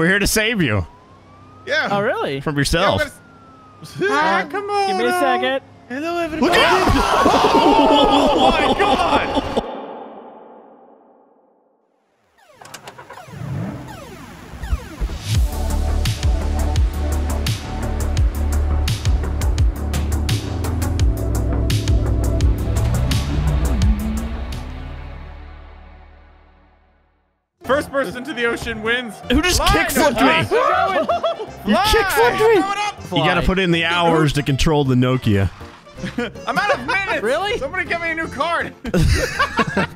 We're here to save you Yeah. Oh, really? from yourself. I'm gonna- Ah, come on. Give me a second. Hello, everybody. Look out! Oh my god! First person to the ocean wins. Who just Fly, kickflipped no, me? fly. You kickflipped me. You gotta put in the hours to control the Nokia. I'm out of minutes. Really? Somebody get me a new card.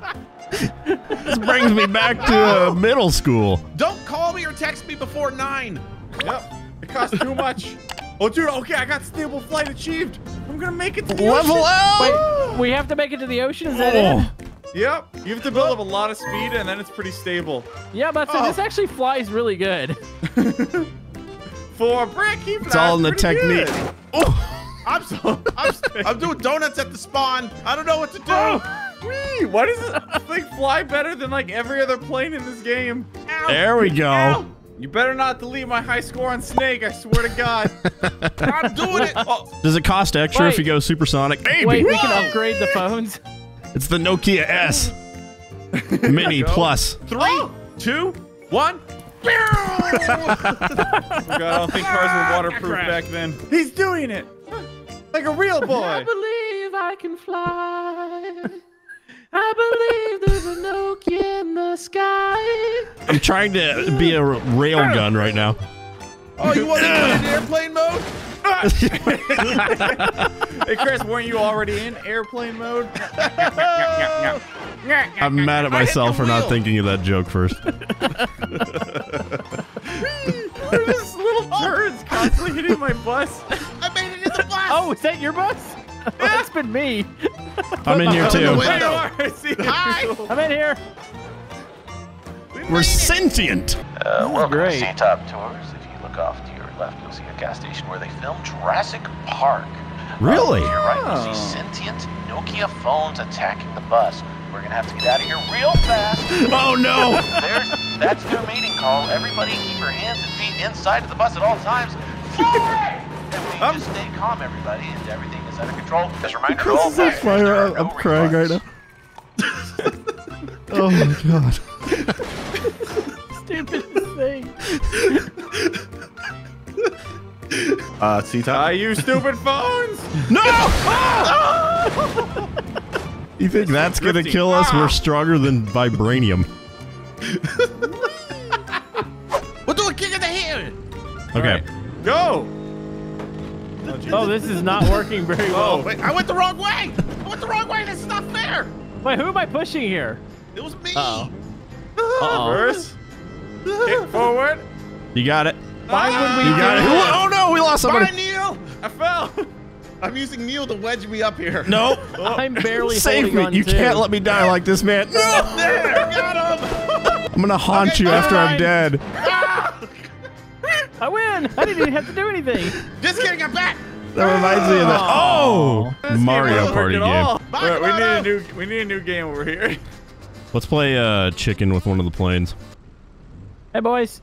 This brings me back to uh, middle school. Don't call me or text me before nine. yep. It costs too much. Oh, dude. Okay, I got stable flight achieved. I'm gonna make it to the Level ocean. out! Wait, we have to make it to the ocean? Is that Oh, it? Yep. You have to build up a lot of speed, and then it's pretty stable. Yeah, but so Oh. this actually flies really good. For a brick, he it's all in the technique. good. Oh, I'm so, I'm, I'm doing donuts at the spawn. I don't know what to do. Oh, wee! Why does this thing fly better than like every other plane in this game? Ow. there we go. Ow. You better not delete my high score on Snake. I swear to God. I'm doing it. Oh, Does it cost extra if you go supersonic? Maybe. Wait, we can upgrade the phones. It's the Nokia S Mini go. Plus. Three, two, one. God, I don't think cars were waterproof back then. He's doing it like a real boy. I believe I can fly. I believe there's a Nokia in the sky. I'm trying to be a rail gun right now. oh, you want to put it in airplane mode? Hey, Chris, weren't you already in airplane mode? I'm mad at myself for not thinking of that joke first. What are little turds constantly hitting my bus? I made it in the bus. Oh, is that your bus? Oh, that's been me. I'm in here too. window. There you are. I see. Hi. I'm in here. We're sentient. Uh, welcome great. to C-Top Tours. If you look off to left, you'll see a gas station where they filmed Jurassic Park. Uh, really? You're right, you'll Oh. see sentient Nokia phones attacking the bus. We're gonna have to get out of here real fast. Oh no! There's that's their mating call. Everybody keep your hands and feet inside of the bus at all times. Fly! And we just stay calm, everybody, and everything is under control. As a reminder, Chris all is so fire. funny. I'm, no I'm crying right now. Oh my god. Stupid thing. Uh, see Ah, you stupid phones! No! You think that's gonna kill us? Ah. We're stronger than vibranium. We're doing king in the hill. Okay. Go! Oh, this is not working very well. Oh, Wait, I went the wrong way. I went the wrong way. This is not fair. Wait, who am I pushing here? It was me. Uh-oh. Uh-oh. Reverse. Kick forward. You got it. Why would we You got it. do that? Oh no, we lost Bye, somebody. Neil. I fell. I'm using Neil to wedge me up here. No. I'm barely Save me. You too. can't let me die like this, man. No. There, got him. I'm gonna haunt Okay, you after I'm fine. dead. I win. I didn't even have to do anything. Just kidding. I'm back. That reminds me of that. Oh, This Mario Party game. all. Bye, Wait, we need a new we need a new game over here. Let's play uh, chicken with one of the planes. Hey, boys.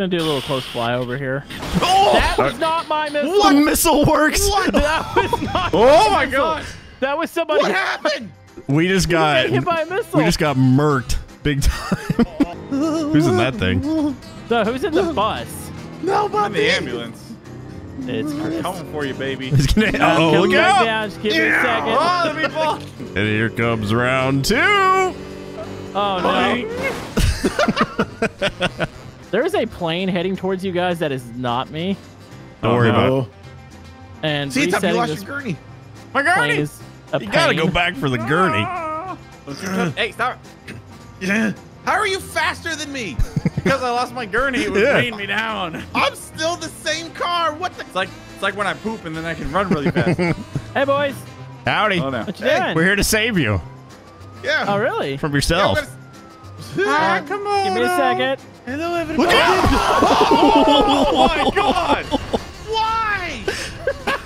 Just gonna do a little close fly over here. Oh, That was uh, not my missile. the missile works. That was not. Oh my missile. god! That was somebody. What happened? We just got got hit by a missile. we just got murked big time. Who's in that thing? So who's in the bus? I'm in the ambulance. It's Chris. Coming for you, baby. He's gonna. I'm Oh, coming look back out! down. Just give me a second. Oh, the people! And here comes round two. Oh no. There's a plane heading towards you guys that is not me. Don't worry about it. And See, Tom, you resetting lost this your gurney. My gurney! is a You gotta go back for the gurney. hey, stop! Yeah. How are you faster than me? Because I lost my gurney, it was Yeah. weighing me down. I'm still the same car. What the? It's like it's like when I poop and then I can run really fast. Hey boys, Howdy. oh no! what you Hey, doing? We're here to save you Yeah. Oh really? from Yeah, yourself. I'm Ah, come on! Give me a second. Hello, everybody. Look out! Oh my god! Why?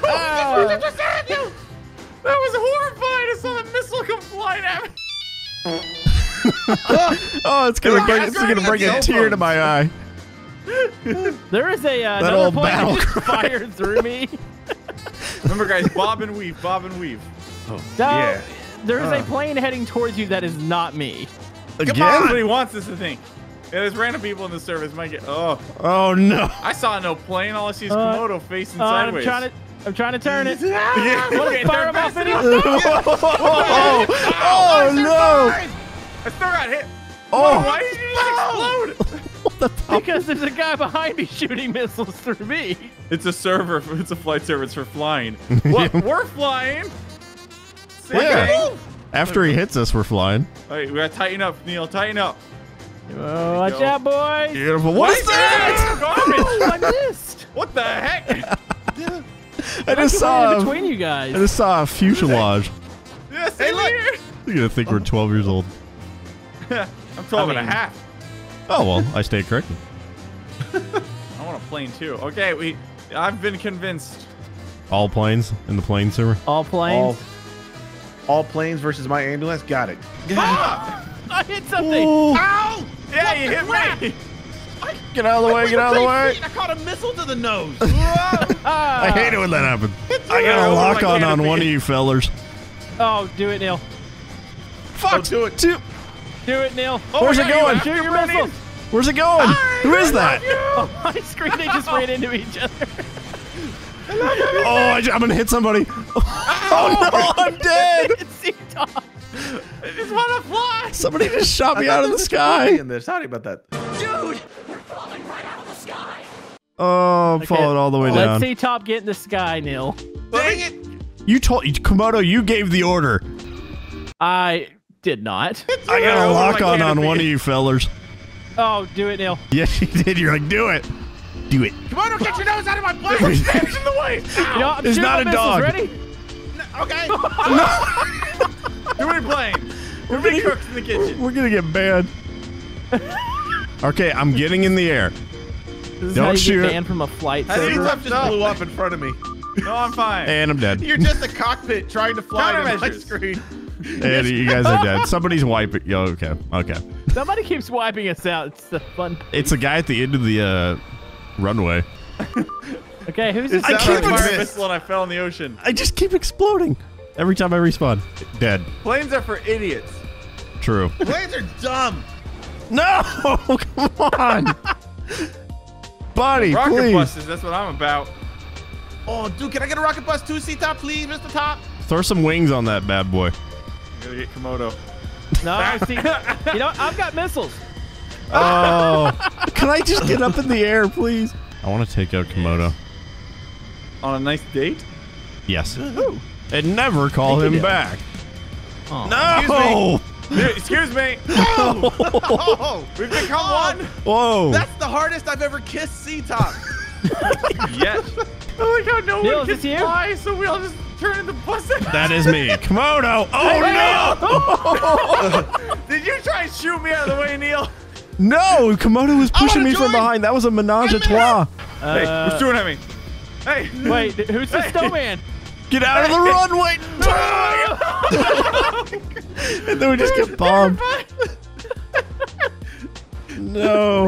Oh, That was horrifying! I saw the missile come flying at me. Oh, it's gonna bring, it's gonna bring a tear to my eye. There is a uh, That another old plane battle that just fired through me. Remember, guys, bob and weave, bob and weave. No, Yeah. there is Uh. a plane heading towards you that is not me. Again? Somebody wants us to think. Yeah, there's random people in the service might get. Oh, Oh no. I saw no plane. All I see is Uh, Camodo facing Uh, I'm trying to, I'm trying to turn it. Yeah, What okay, a fire him off video. oh, oh no. I still got hit. Oh. Why did you just explode? Because there's a guy behind me shooting missiles through me. It's a server. It's a flight service for flying. What? We're flying. Same Yeah. thing. After he hits us, we're flying. All right, we gotta tighten up, Neil. Tighten up. Oh, watch go. out, boys. Beautiful. What is that? Garbage. I missed. What the heck? I just in saw. between you guys. I just saw a fuselage. Yes, Hey, hey, look. You're gonna think we're 12 years old. I'm 12 and a half. Oh well, I stayed corrected. I want a plane too. Okay, we. I've been convinced. All planes in the plane server. All All, planes. all planes versus my ambulance. Got it. Ah! I hit something. Ow! Yeah, you hit me. Get out of the way! Get out of the way! I caught a missile to the nose. I hate it when that happens. I got a lock on on one of you fellers. Oh, do it, Neil. Fuck! do it. Two- Do it, Neil. Oh, Where's it my God, you going? Shoot your Bernie? missiles. Where's it going? Who is that? Oh, my screen, they just ran into each other. Oh, I, am gonna hit somebody. Oh no, I'm dead. It's C-Top. I just want to fly. Somebody just shot me I out of the sky. movie In there. Sorry about that. dude. Oh, I'm falling all the way down. Let's see Top get in the sky, Neil. Dang it! You told Camodo, you gave the order. I did not. I got a lock on on one of you fellers. Oh, do it, Neil. Yes, you did. You're like, do it. Do it. Camodo, get your nose out of my plane. Stands in the way. You know, I'm It's not a dog. Ready? okay. Who are we playing? Who are we cooks in the kitchen? We're gonna get banned. okay, I'm getting in the air. This is Don't how you shoot. get banned from a flight I think Stuff just blew up in front of me. No, I'm fine. And I'm dead. You're just a cockpit trying to fly to my screen. And you guys are dead. Somebody's wiping. Yo, okay, okay. Somebody keeps wiping us out. It's the fun. It's a guy at the end of the uh, runway. Okay, who's this? I I keep keep a fire ex- missile and I fell in the ocean. I just keep exploding every time I respawn. Dead. Planes are for idiots. True. Planes are dumb. No, come on, buddy, Rocket please. buses, that's what I'm about. Oh, dude, can I get a rocket bus two seat top, please, Mr. Top? Throw some wings on that bad boy. Gotta get Camodo. No, see, you know, what? I've got missiles. Oh, can I just get up in the air, please? I want to take out Camodo. On a nice date? Yes. And never call him back. No. Dude, excuse me. Oh, We've become one. Whoa. that's the hardest I've ever kissed C top. Yes. Oh like how no Neil, one can this you? fly, so we all just turn into buses. that is me. Camodo. Oh no! Did you try and shoot me out of the way, Neil? no. No. Camodo was pushing wanna me from behind. That was a menage a trois. hey, Uh, who's shooting at me? Hey. Wait, who's the snowman? Get out of the runway. and then we just get bombed. No.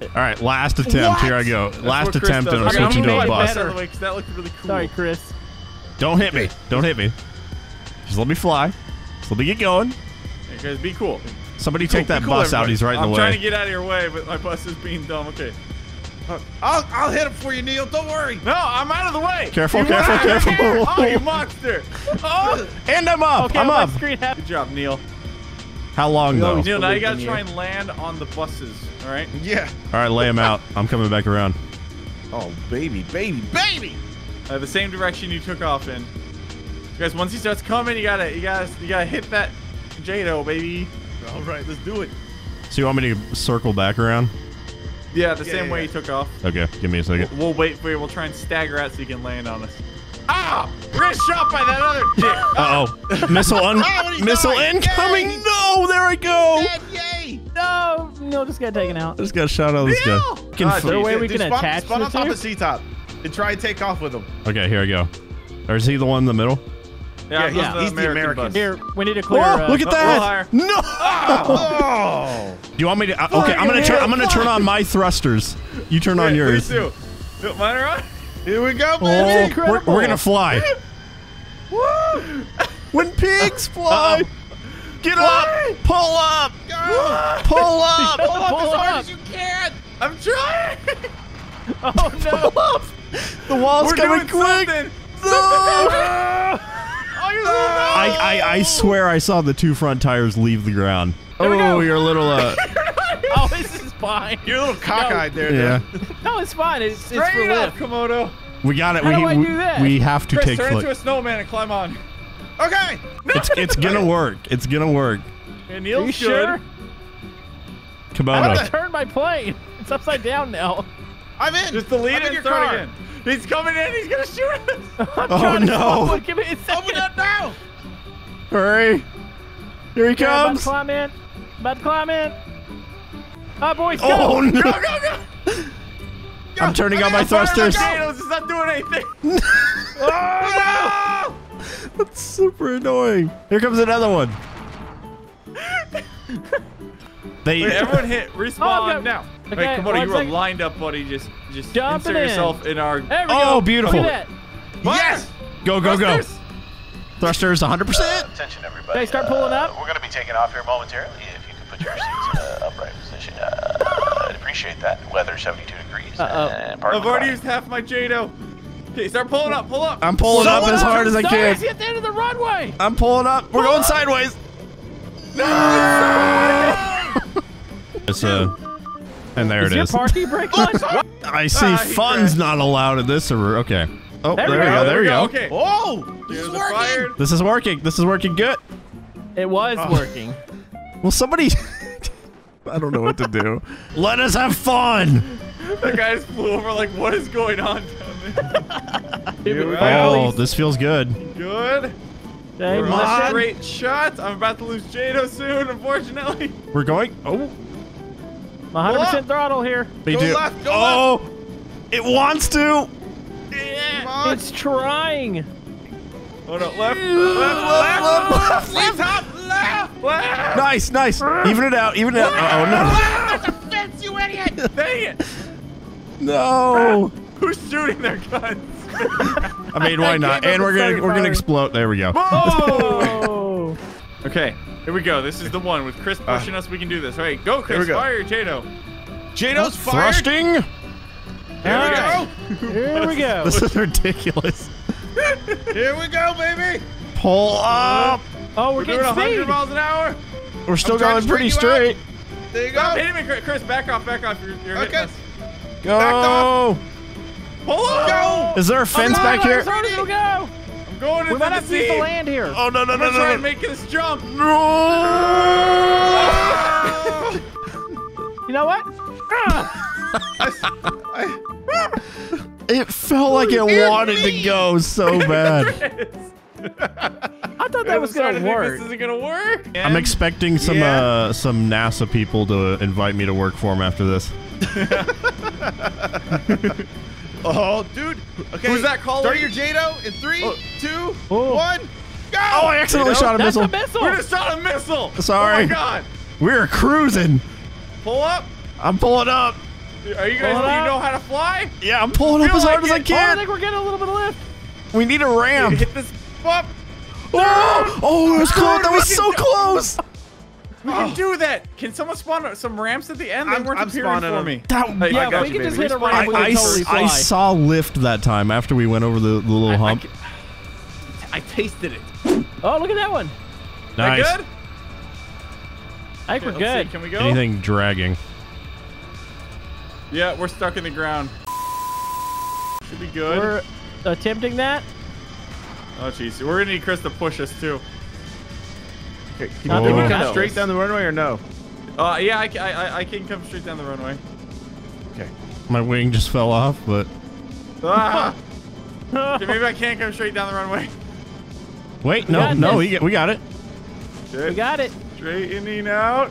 All right, last attempt. Here I go. last attempt, and I'm. Okay, switching gonna to a bus. better. Out of the way, 'cause that looked really cool. Sorry, Chris. Don't hit me. Don't hit me. Just let me fly. Just let me get going. Hey, guys, be cool. Somebody take Be that cool, bus out. He's right in I'm the way. I'm trying to get out of your way, but my bus is being dumb. Okay. I'll, I'll hit him for you, Neil. Don't worry. No, I'm out of the way. Careful, You careful, careful. Oh, you monster. Oh. And I'm up. Okay, I'm up. screen. Good job, Neil. How long though? Neil, now you gotta try and land on the buses. All right. Yeah. All right, lay him out. I'm coming back around. Oh, baby, baby, baby. Uh, the same direction you took off in. Guys, once he starts coming, you gotta, you gotta, you gotta hit that JATO, baby. All right, let's do it. So you want me to circle back around? Yeah, the Yeah, same yeah, way yeah. you took off. Okay, give me a second. We'll wait for you. We'll try and stagger out so you can land on us. Ah! We're shot by that other dick. Uh oh, missile un- Ah, what are you missile doing? incoming. Yay! No, there I go. Dad, yay. No, no, just got taken out. Just got shot out of this guy. Neil! Can Ah, there a way we can spawn, attach spawn the on top of C top and try and take off with him. okay, here I go. Or is he the one in the middle? Yeah, Yeah, I'm he's- he's the American. bus. Here, we need to clear. Oh, uh, look at a little that! No! Oh. Do you want me to? Uh, okay, I'm gonna turn. I'm gonna turn on my thrusters. You turn on yours. Please do. Mine are on. Here we go, Oh, baby. we're, we're gonna fly. when pigs fly, get up, pull up, pull up, Pull up Pull as hard up. as you can. I'm trying. oh no! pull up. The wall's We're coming doing quick. something. No! Oh, you little I, I I swear I saw the two front tires leave the ground. Oh, you're a little uh. Oh, this is fine. You're a little cockeyed there. yeah, Dan. No, it's fine. It's, it's for Straight up, lift. Camodo. we got it. How we do I we, do that? we have to Chris, take turn into a snowman and climb on. Okay. It's it's gonna work. It's gonna work. And Are Neil's you sure? good. I Camodo. want to turn my plane. It's upside down now. I'm in. Just delete I'm it in and your start car. again. He's coming in. He's gonna shoot us. I'm Oh, trying to no. follow it. Give me a second. Open up now. Hurry! Here he Yeah, about to comes. climb in. About to climb in. Oh, boys, go. Oh no! Go, go, go. I'm turning on my thrusters. go. Daniels is not doing anything. Oh, no! That's super annoying. Here comes another one. They Wait, everyone hit Oh, respawn okay. now. Okay, Wait, Camodo, one you were second. lined up, buddy. Just, just Jumping insert in. yourself in our. There we Oh, go. beautiful. That. Yes. go go go. Thrusters. Thrusters 100. Uh, percent attention, everybody. Okay, start pulling Uh, up. We're going to be taking off here momentarily. If you could put your seats in an upright position, uh, I'd appreciate that. Weather 72 degrees. Uh-oh. And I've already crying. used half my JATO. Okay, start pulling up. Pull up. I'm pulling up Someone as hard as I else can. is at the end of the runway. I'm pulling up. We're going sideways. It's uh, and there Is it your parking brake on? I see he funds crashed. not allowed in this server. Okay. Oh, there, There we we go. go, There we go. Okay. Oh, this is working. fired. This is working. This is working good. It was oh. working. Well, somebody. I don't know what to do. Let us have fun. The guy just flew over. Like, what is going on down there? Here we. Oh, this feels good. Good. Okay, We're on straight shots. I'm about to lose JATO soon, unfortunately. We're going. Oh, 100% throttle here. we Go do. left, go oh, it wants to. Yeah. It's trying. Oh no, left, left, left, left, Top left. left. Nice, nice. Even it out. Even it out. Oh no. That's a fence, you idiot. Dang it! no. No. Who's shooting their guns? I mean, why not? And we're gonna we're gonna explode. There we go. Oh. Okay, here we go. This is the one with Chris ah. pushing us. We can do this. All right, go, Chris. we go. Fire, JATO. JATO's fired. Thrusting. Here we Alright. go. Here we go. This is ridiculous. Here we go, baby. Pull up. Oh, we're, We're doing getting 100 speed. miles an hour. We're still I'm going pretty straighten you straight. There you Stop go. hitting me, Chris. Chris, back off, back off. You're, you're Okay. us. Go. off. Pull up. Go. Is there a fence Oh, back here? As hard as go. I'm going We into might the have to use sea. the land here. Oh no no I'm no gonna try no and make this jump. no! You know what? It felt like it wanted to go so bad. I thought that was gonna to work. This isn't gonna work. I'm expecting some Yeah. uh some NASA people to invite me to work for them after this. Oh, dude. Okay. Who's that calling? Start your JATO in three, Oh. two, Oh. one, go. Oh, I accidentally know, shot a That's missile. a missile. We just shot a missile. Sorry. Oh my god. We're cruising. Pull up. I'm pulling up. Are you guys? Pull Do you know how to fly? Yeah, I'm pulling up as hard like as I can. Oh, I think we're getting a little bit of lift. We need a You ramp. hit this up. Oh, oh, it was close. That was so close. We can oh. do that. Can someone spawn some ramps at the end? They I'm- weren't I'm appearing spawning for them. me. That, Hey, Yeah, I got we you, could just hit a Respawn. ramp, we I, totally fly. I saw lift that time after we went over the, the little I, I, hump. ca- I tasted it. Oh, look at that one. nice. That good? I think Okay, we're good. see. Can we go? Anything dragging? Yeah, we're stuck in the ground. Should be good. We're attempting that. oh jeez, we're gonna need Chris to push us too. Okay, Not Oh. that Can we we come know. straight down the runway or no? Uh, yeah, I, I, I- I can come straight down the runway. Okay. My wing just fell off, but Ah! Okay, maybe I can't come straight down the runway. wait, no, got no, we, get- we got it. We got it. Straightening out.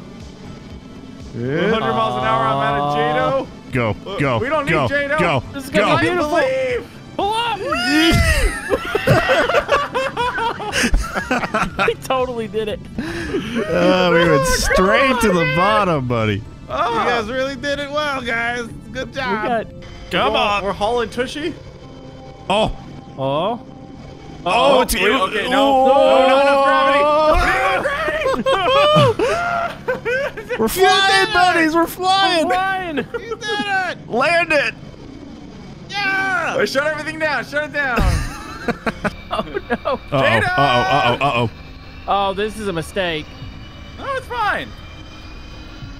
100 miles an hour. I'm out of JATO. Go, Look, go, we don't need go, JATO. go, This is go. gonna be beautiful. believe. Pull up. he totally did it. Oh, we went straight to the bottom, buddy. Oh, You guys really did it well, guys. Good We job. got. Come we're, on. We're hauling Tushy. Oh, Oh. oh, it's wait, you. okay, no, no, not enough We're flying, buddies. We're flying. Ryan! You did it. Land it. Yeah. Wait, shut everything down. Shut it down. Oh no! Uh oh. Uh oh. Uh oh. Uh Oh, this is a mistake. no, it's fine.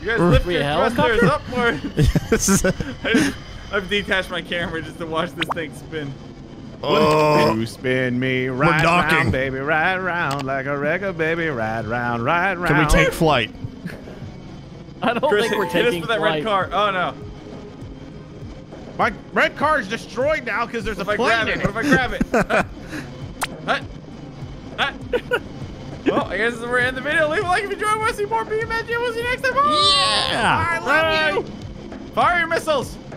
You guys We're- lift We your a thrusters helicopter? upward. oh. this is. A, I just- I've detached my camera just to watch this thing spin. oh. You spin me right docking. round, baby, right round like a record, baby, right round, right round. Can we take flight? I don't Chris, think we're hit us taking with that flight. red car. Oh no. My red car is destroyed now because there's a What if I plane grab it? in What if I grab it? Well, I guess we're in the video. Leave a like if you enjoyed. Want to see more BMX? We'll see you next time. Yeah. I love you. Fire your missiles.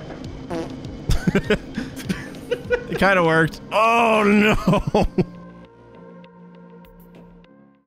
It kind of worked. Oh no.